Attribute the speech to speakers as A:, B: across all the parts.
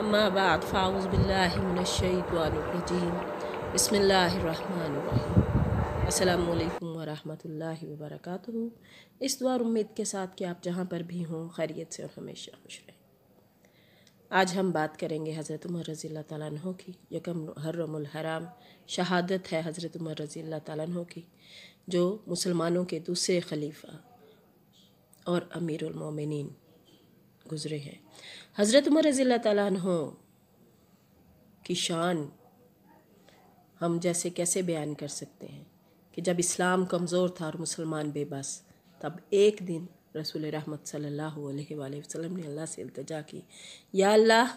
A: अम्मा बाद फ़ाउज़ बिल्लाहि मिनश्शैतानिर्रजीम बिस्मिल्लाहिर्रहमानिर्रहीम अस्सलामु अलैकुम वरहमतुल्लाहि वबरकातुहू इस दुआ और उम्मीद के साथ कि आप जहाँ पर भी हों खैरियत से और हमेशा खुश रहें आज हम बात करेंगे हज़रत उमर रज़ी अन्हो की यकम मुहर्रमुल हराम, शहादत है हज़रत उमर रज़ी अन्हो की, जो मुसलमानों के दूसरे खलीफा और अमीरुल मोमिनीन गुज़रे हैं। हज़रत उमर रज़ी अन्हो की शान हम जैसे कैसे बयान कर सकते हैं कि जब इस्लाम कमज़ोर था और मुसलमान बेबस, तब एक दिन रसूल रहमत सल्लल्लाहु वसल्लम ने अल्लाह से इल्तजा की, या अल्लाह,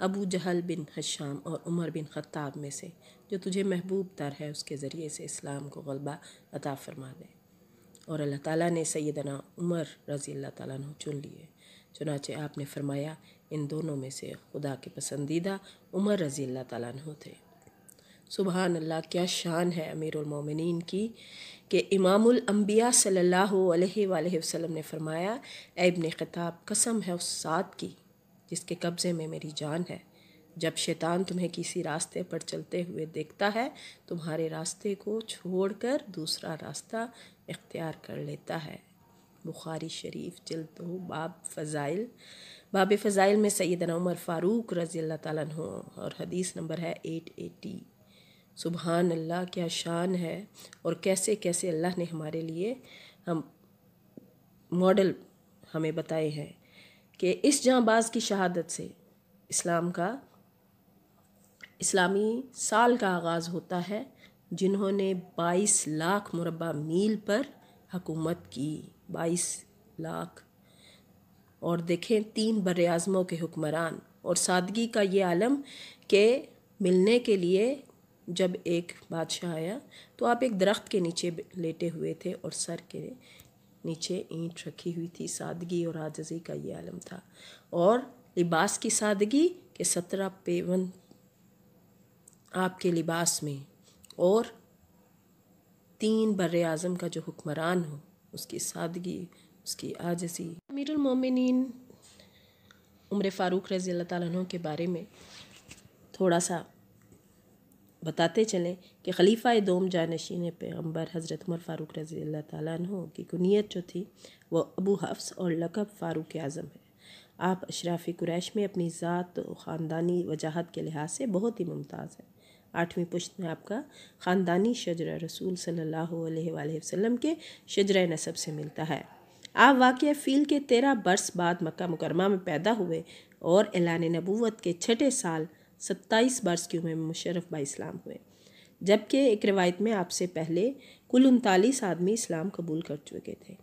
A: अबू जहल बिन हशाम और उमर बिन ख़त्ताब में से, जो तुझे महबूब तर है, उसके ज़रिए से इस्लाम को गलबा अता फरमा दे। और अल्लाह ताला ने सैदना उमर रज़ी अल्लाह ताला चुन लिए। चुनाचे आपने फरमाया, इन दोनों में से खुदा के पसंदीदा उमर रज़ी अल्लाह ताला थे। सुबहान अल्लाह क्या शान है अमीरुल मोमिनीन की कि सल्लल्लाहु अलैहि वसल्लम ने फरमाया इब्न ख़िताब, कसम है उस साथ की जिसके कब्ज़े में मेरी जान है। जब शैतान तुम्हें किसी रास्ते पर चलते हुए देखता है, तुम्हारे रास्ते को छोड़कर दूसरा रास्ता इख्तियार कर लेता है। बुखारी शरीफ, जल्द दो, बाब फ़ज़ाइल। बाब फ़ज़ाइल में सैदना उमर फ़ारूक रज़ी अल्लाह ताला और हदीस नंबर है एट एटी। सुबहान अल्लाह क्या शान है और कैसे कैसे अल्लाह ने हमारे लिए हम मॉडल हमें बताए हैं कि इस जाँबाज की शहादत से इस्लाम का, इस्लामी साल का आगाज़ होता है जिन्होंने 22 लाख मुरबा मील पर हकूमत की। 22 लाख। और देखें, तीन बर आज़मों के हुक्मरान और सादगी का ये आलम के मिलने के लिए जब एक बादशाह आया तो आप एक दरख्त के नीचे लेटे हुए थे और सर के नीचे ईंट रखी हुई थी। सादगी और आजजी का ये आलम था। और लिबास की सादगी के सत्रह पेवन आपके लिबास में और तीन बर आज़म का जो हुक्मरान हो, उसकी सादगी, उसकी आजजी। अमीरुल मोमिनीन उम्र फ़ारूक रज़ी अल्लाह के बारे में थोड़ा सा बताते चलें कि खलीफ़ा दोम जानशीन पैगंबर हज़रत उमर फ़ारूक रज़ी अल्लाह ताला की कुनीत जो थी वह अबू हफ्स और लकब फ़ारूक आज़म है। आप अशराफ़ी कुरैश में अपनी ज़ात ख़ानदानी वजाहत के लिहाज से बहुत ही मुमताज़ है। आठवीं पुश्त में आपका ख़ानदानी शजर रसूल अलैहि वसल्लम के शजर नसब से मिलता है। आप वाक़ फ़ील के तेरह बरस बाद मक्का मुकरमा में पैदा हुए और एलान नबूवत के छठे साल सत्ताईस वर्ष की उम्र में मुशरफ बा इस्लाम हुए। जबकि एक रिवायत में आपसे पहले कुल उनतालीस आदमी इस्लाम कबूल कर चुके थे।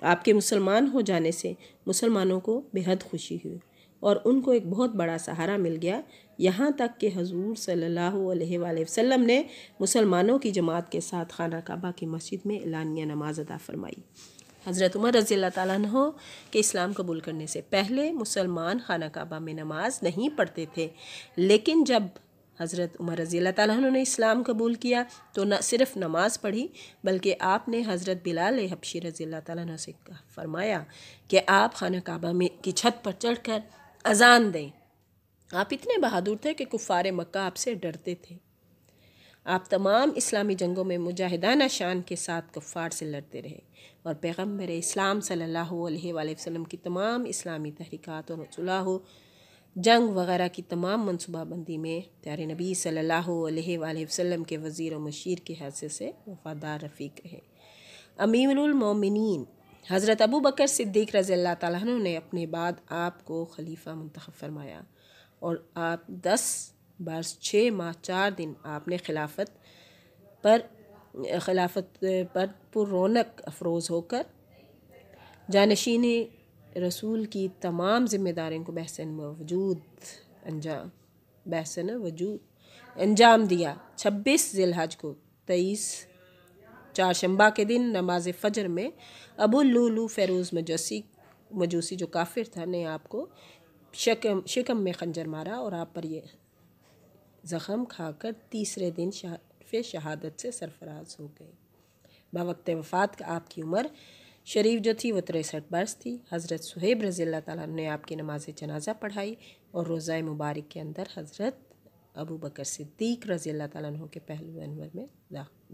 A: आपके मुसलमान हो जाने से मुसलमानों को बेहद खुशी हुई और उनको एक बहुत बड़ा सहारा मिल गया। यहाँ तक कि हजूर सल्लल्लाहु अलैहि वसल्लम ने मुसलमानों की जमात के साथ खाना काबा की मस्जिद में एलानिया नमाज़ अदा फरमाई। हज़रत उमर रज़ी अल्लाह के इस्लाम कबूल करने से पहले मुसलमान खाना काबा में नमाज़ नहीं पढ़ते थे। लेकिन जब हज़रत उमर रज़ी अल्लाह ने इस्लाम कबूल किया तो न सिर्फ़ नमाज़ पढ़ी, बल्कि आपने हज़रत बिलाल हबशी रज़ी अल्लाह से फरमाया कि आप खाना काबा में की छत पर चढ़कर अजान दें। आप इतने बहादुर थे कि कुफ़ार मक्का आपसे डरते थे। आप तमाम इस्लामी जंगों में मुजाहिदाना शान के साथ कुफ़ार से लड़ते रहे और पैगंबर इस्लाम सल्लल्लाहु अलैहि वसल्लम की तमाम इस्लामी तहरीक़ात और सुलह जंग वगैरह की तमाम मनसूबाबंदी में प्यारे नबी सल्लल्लाहु अलैहि वसल्लम के वज़ीर व मशीर के हैसे से वफ़ादार रफ़ीक रहे। अमीरुलमोमिनीन हज़रत अबू बकर सिद्दीक रज़ी अल्लाह तआला ने अपने बाद आपको खलीफ़ा मुंतखब फरमाया और आप दस बरस छः माह, चार दिन आपने खिलाफत पर खिलाफत पर पुर रौनक अफरोज़ होकर जानशीन रसूल की तमाम ज़िम्मेदारियों को बहसन वजूद अंजाम, बहसन वजूद अंजाम दिया। छब्बीस जिलहज को तेईस चारशंबा के दिन नमाज़ फ़जर में अबू लूलू फ़ेरोज़ मजूसी मजूसी जो काफिर था, ने आपको शकम, शिकम में खंजर मारा और आप पर यह ज़ख़म खाकर तीसरे दिन शहादत से सरफराज हो गए। बवक्त वफ़ात का आपकी उम्र, शरीफ जो थी वो तिरसठ बरस थी। हज़रत सुहेब रज़ी अल्लाह ने आपकी नमाज़ जनाजा पढ़ाई और रोज़ा मुबारक के अंदर हज़रत अबू बकर सिद्दीक रज़ी अल्लाह के पहलू अनवर में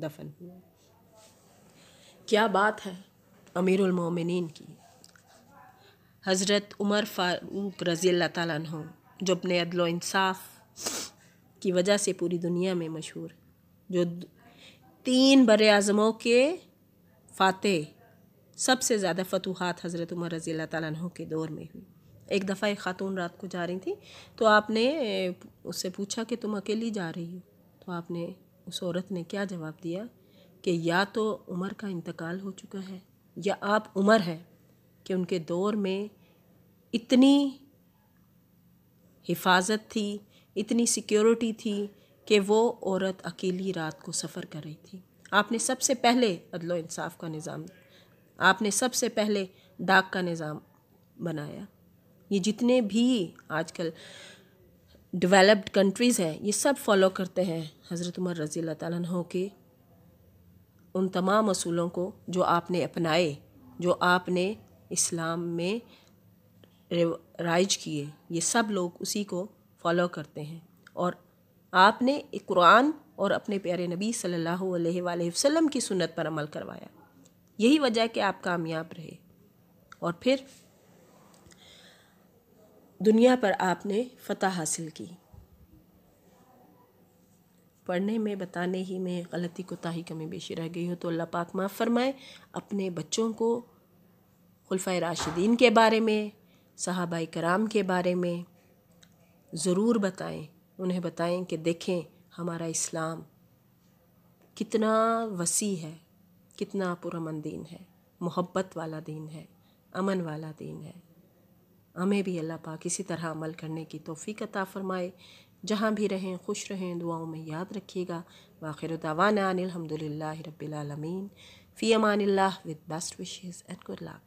A: दफन हुए। क्या बात है अमीरमिन की। हज़रत उमर फ़ारूक रज़ी अल्लाह जो अपने अदल इंसाफ की वजह से पूरी दुनिया में मशहूर, जो तीन बर आज़मों के फ़ातह सबसे ज़्यादा फतूहत हज़रत उमर रज़ी अल्लाह के दौर में हुई। एक दफ़ा एक ख़ातून रात को जा रही थी तो आपने उससे पूछा कि तुम अकेली जा रही हो? तो आपने उस औरत ने क्या जवाब दिया कि या तो उमर का इंतकाल हो चुका है, या आप उमर हैं कि उनके दौर में इतनी हिफाजत थी इतनी सिक्योरिटी थी कि वो औरत अकेली रात को सफ़र कर रही थी। आपने सबसे पहले अदलो इंसाफ का निज़ाम, आपने सबसे पहले डाक का निज़ाम बनाया। ये जितने भी आजकल डेवलप्ड कंट्रीज़ हैं, ये सब फॉलो करते हैं हज़रत उमर रज़ी अल्लाह के उन तमाम असूलों को जो आपने अपनाए, जो आपने इस्लाम में राइज किए। ये सब लोग उसी को फॉलो करते हैं। और आपने कुरान और अपने प्यारे नबी सल्लल्लाहु अलैहि वसल्लम की सुन्नत पर अमल करवाया। यही वजह कि आप कामयाब रहे। और फिर दुनिया पर आपने फ़तह हासिल की। पढ़ने में, बताने ही में गलती को ताही कमी, बेशी रह गई हो तो अल्लाह पाक माफ़ फरमाए। अपने बच्चों को खुलफ़ा राशिदीन के बारे में सहाबाई कराम के बारे में ज़रूर बताएँ, उन्हें बताएँ कि देखें हमारा इस्लाम कितना वसी है, कितना पुरमन दीन है, मोहब्बत वाला दीन है, अमन वाला दीन है। हमें भी अल्लाह पाक इसी तरह अमल करने की तोफ़ी अता फ़रमाए। जहाँ भी रहें, खुश रहें, दुआओं में याद रखिएगा। वाखिर दावाना अलहमदिल्ला रबालमीन फ़ी अमान with best wishes and good luck.